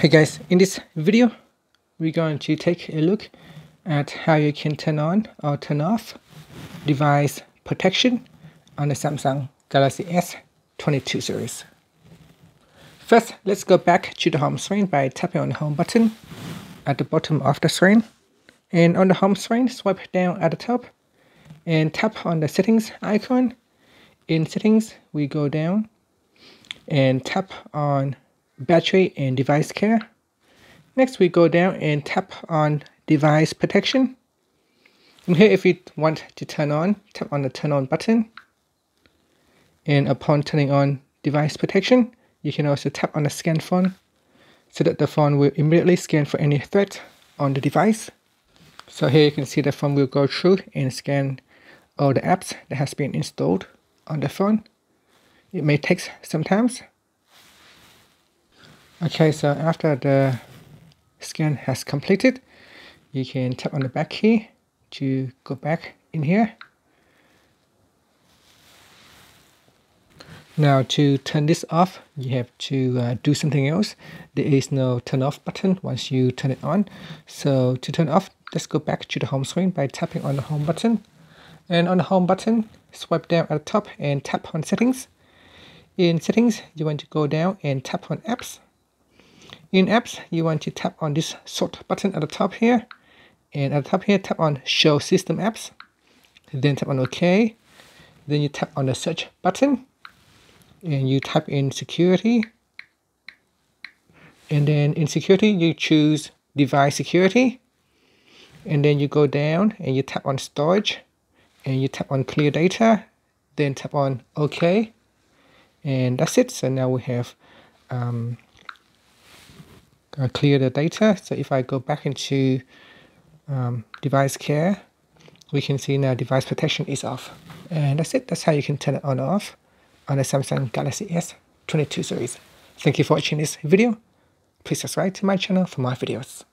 Hey guys, in this video, we're going to take a look at how you can turn on or turn off device protection on the Samsung Galaxy S22 series. First, let's go back to the home screen by tapping on the home button at the bottom of the screen. And on the home screen, swipe down at the top and tap on the settings icon. In settings, we go down and tap on battery and device care. Next we go down and tap on device protection. And here if you want to turn on, tap on the turn on button. And upon turning on device protection, you can also tap on the scan phone so that the phone will immediately scan for any threat on the device. So here you can see the phone will go through and scan all the apps that has been installed on the phone. It may take some time, Okay, so after the scan has completed, you can tap on the back key to go back in here. Now to turn this off, you have to uh, do something else. There is no turn off button once you turn it on. So to turn off, let's go back to the home screen by tapping on the home button. And on the home button, swipe down at the top and tap on settings. In settings, you want to go down and tap on apps. In apps, you want to tap on this sort button at the top here. And at the top here, tap on show system apps. Then tap on OK. Then you tap on the search button. And you type in security. And then in security, you choose device security. And then you go down and you tap on storage. And you tap on clear data. Then tap on OK. And that's it. So now we have um, uh, clear the data. So if I go back into um, device care, we can see now device protection is off. And that's it. That's how you can turn it on or off on the Samsung Galaxy S22 series. Thank you for watching this video. Please subscribe to my channel for more videos.